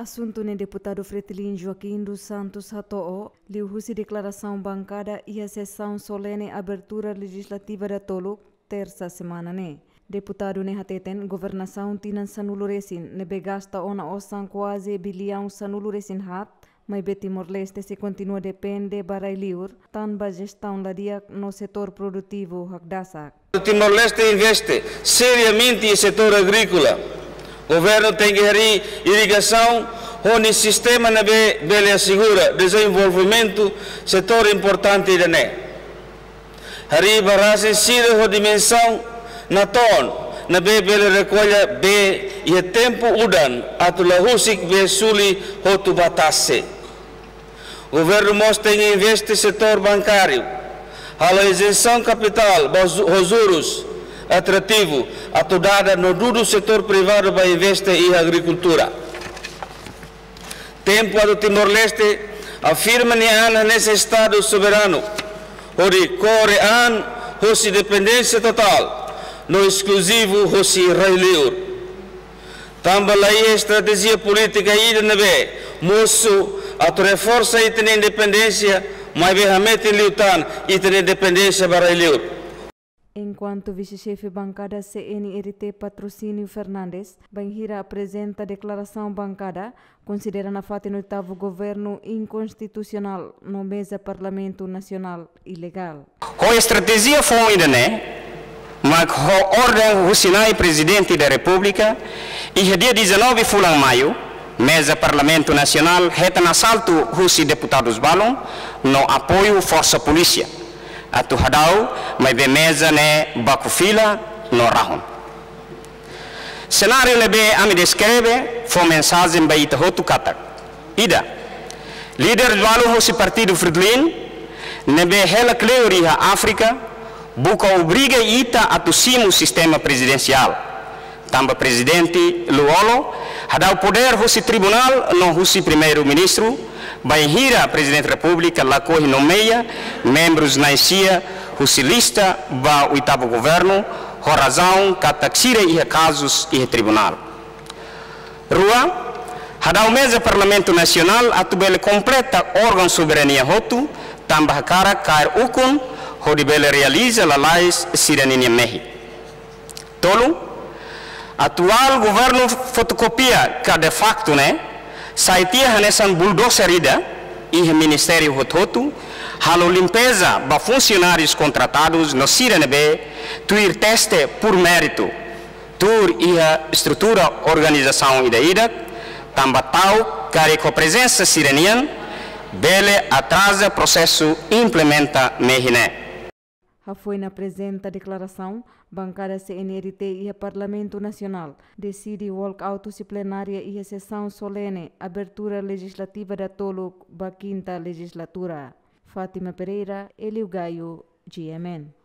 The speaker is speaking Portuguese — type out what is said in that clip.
Assunto nem deputado Fretilin Joaquim dos Santos Hatoo, liu husi declaração bancada e a sessão solene abertura legislativa da Tolo, terça semana né. Deputado ne hateten governação tinan sanuluresin, nebe gasta ona osan quase bilhão sanuluresin hat, mas Timor-Leste se continua depende para liur, tan ba gestão ladia no setor produtivo hakdasak. Timor-Leste investe seriamente em setor agrícola, o governo tem que irrigação, onde o sistema na bele assegura desenvolvimento, setor importante da né. Hari barase sida a dimensão na ton, na be bele recolha be e tempo udan, atula husik be suli hotu. O governo mostra em investe setor bancário, a isenção capital, os juros, atrativo atudada no duro setor privado para investir em agricultura. Tempo do Timor-Leste que nesse Estado soberano, onde coreano, fosse dependência total, no exclusivo fosse israelio. Também a estratégia política aí na B, moço, a reforça e tem independência, mas realmente lutar e tem independência para ele. Enquanto vice-chefe bancada CNRT Patrocínio Fernandes, Banhira apresenta a declaração bancada, considera na FAT no oitavo governo inconstitucional no mesa Parlamento Nacional ilegal. Com estratégia foi ainda, né? Mas a ordem o Sinai Presidente da República e dia 19 de maio, mesa Parlamento Nacional, reta na salto os deputados balão no apoio Força Polícia atu hadau mai be meza ne baku fila no rahon cenário lebe ami descreve foi mensagem bai ita hotu katak. Ida líder do alu hosi partido Fridlin nebe hela cleori ha África buka obriga ita atu simu sistema presidencial tamba presidente Luolo hadau poder hosi tribunal no hosi primeiro ministro Baihira, Presidente da República, Lacorre nomeia membros na CIA, Rusilista, ba oitavo governo, razão, cataxira e casos e tribunal. Rua, Hadau mesa Parlamento Nacional, atubele completa órgão soberania hotu, tambah cara cair ukun, hodibele realiza la lais siraninia mehi. Tolu, atual governo fotocopia, que de facto, né, Saitia hanesan bulldozer ida e Ministério Rototo, halo limpeza ba funcionários contratados no Sirenebe, tuir teste por mérito, tur ia estrutura organização ida ida, tambatau care com presença sirenian, bele atrasa processo implementa mehine. Foi na presente declaração, bancada CNRT e Parlamento Nacional decide walkout plenária e a sessão solene, abertura legislativa da Tolo, ba quinta legislatura. Fátima Pereira, Elio Gaio, GMN.